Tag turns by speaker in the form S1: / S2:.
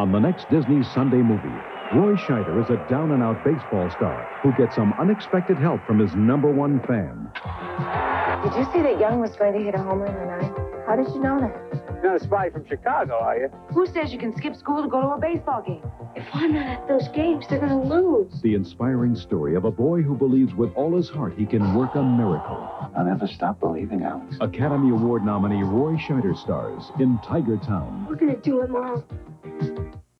S1: On the next Disney Sunday movie, Roy Scheider is a down and out baseball star who gets some unexpected help from his number one fan.
S2: Did you see that Young was going to hit a home run tonight? How did you know that?
S3: You're not a spy from Chicago, are you?
S2: Who says you can skip school to go to a baseball game? If I'm not at those games, they're going to lose.
S1: The inspiring story of a boy who believes with all his heart he can work a miracle.
S3: I'll never stop believing, Alex.
S1: Academy Award nominee Roy Scheider stars in Tiger Town.
S2: We're going to do it, Mom.